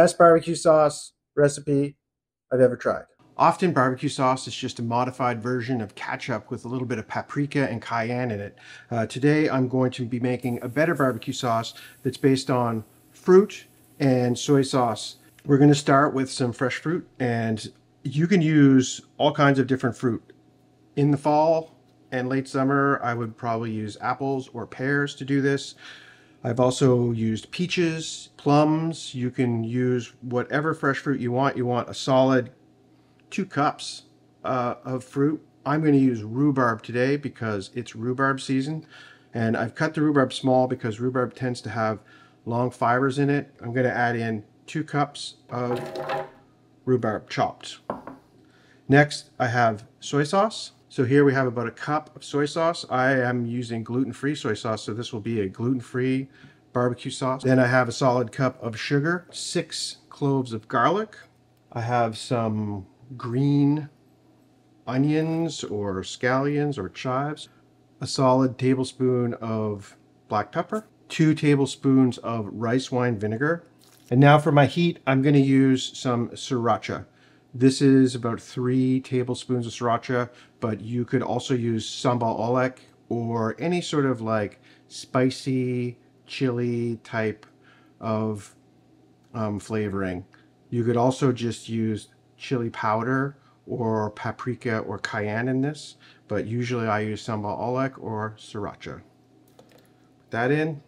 Best barbecue sauce recipe I've ever tried. Often barbecue sauce is just a modified version of ketchup with a little bit of paprika and cayenne in it. Uh, today I'm going to be making a better barbecue sauce that's based on fruit and soy sauce. We're going to start with some fresh fruit and you can use all kinds of different fruit. In the fall and late summer I would probably use apples or pears to do this. I've also used peaches, plums. You can use whatever fresh fruit you want. You want a solid two cups uh, of fruit. I'm going to use rhubarb today because it's rhubarb season. And I've cut the rhubarb small because rhubarb tends to have long fibers in it. I'm going to add in two cups of rhubarb chopped. Next, I have soy sauce. So here we have about a cup of soy sauce. I am using gluten-free soy sauce, so this will be a gluten-free barbecue sauce. Then I have a solid cup of sugar, six cloves of garlic. I have some green onions or scallions or chives, a solid tablespoon of black pepper, two tablespoons of rice wine vinegar. And now for my heat, I'm going to use some sriracha. This is about three tablespoons of sriracha, but you could also use sambal oelek or any sort of like spicy chili type of um, flavoring. You could also just use chili powder or paprika or cayenne in this, but usually I use sambal oelek or sriracha. Put that in.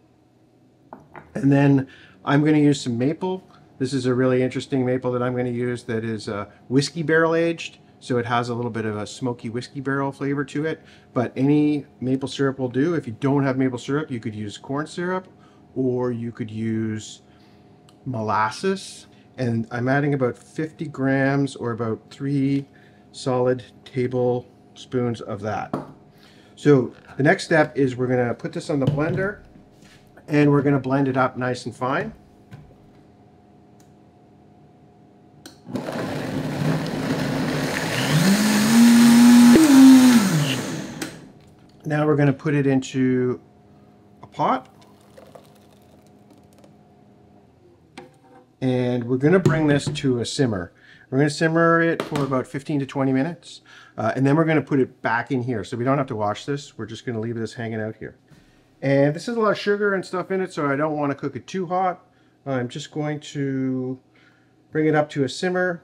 And then I'm going to use some maple. This is a really interesting maple that I'm going to use that is uh, whiskey barrel aged. So it has a little bit of a smoky whiskey barrel flavor to it. But any maple syrup will do. If you don't have maple syrup, you could use corn syrup or you could use molasses and I'm adding about 50 grams or about three solid tablespoons of that. So the next step is we're going to put this on the blender and we're going to blend it up nice and fine. Now we're going to put it into a pot and we're going to bring this to a simmer. We're going to simmer it for about 15 to 20 minutes, uh, and then we're going to put it back in here. So we don't have to wash this. We're just going to leave this hanging out here. And this has a lot of sugar and stuff in it, so I don't want to cook it too hot. I'm just going to bring it up to a simmer.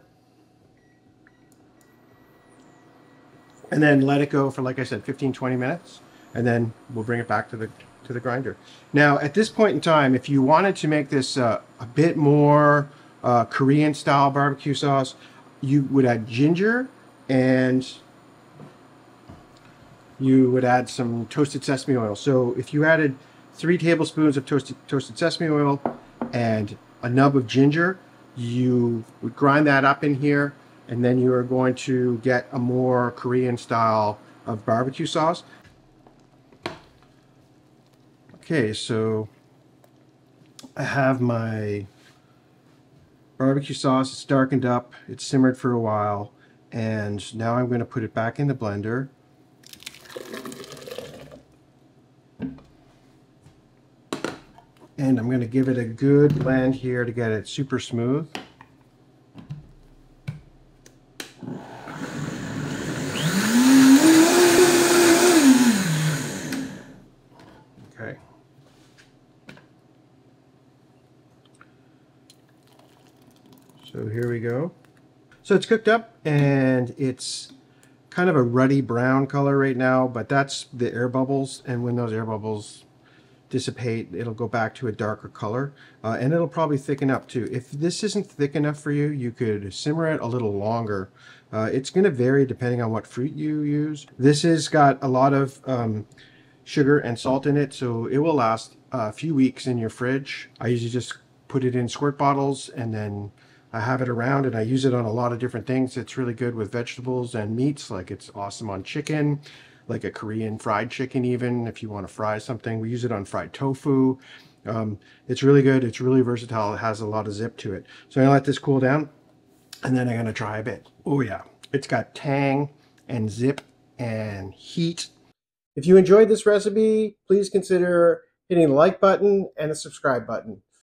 And then let it go for, like I said, 15, 20 minutes. And then we'll bring it back to the to the grinder. Now, at this point in time, if you wanted to make this uh, a bit more uh, Korean style barbecue sauce, you would add ginger and you would add some toasted sesame oil. So if you added three tablespoons of toasted, toasted sesame oil and a nub of ginger, you would grind that up in here and then you are going to get a more Korean style of barbecue sauce. Okay, so I have my barbecue sauce. It's darkened up. It's simmered for a while. And now I'm going to put it back in the blender. And I'm going to give it a good blend here to get it super smooth. So here we go. So it's cooked up and it's kind of a ruddy brown color right now, but that's the air bubbles. And when those air bubbles dissipate, it'll go back to a darker color uh, and it'll probably thicken up too. If this isn't thick enough for you, you could simmer it a little longer. Uh, it's going to vary depending on what fruit you use. This has got a lot of um, sugar and salt in it, so it will last a few weeks in your fridge. I usually just put it in squirt bottles and then I have it around and I use it on a lot of different things. It's really good with vegetables and meats, like it's awesome on chicken, like a Korean fried chicken even, if you want to fry something. We use it on fried tofu. Um, it's really good. It's really versatile. It has a lot of zip to it. So I'm going to let this cool down and then I'm going to try a bit. Oh yeah, it's got tang and zip and heat. If you enjoyed this recipe, please consider hitting the like button and the subscribe button.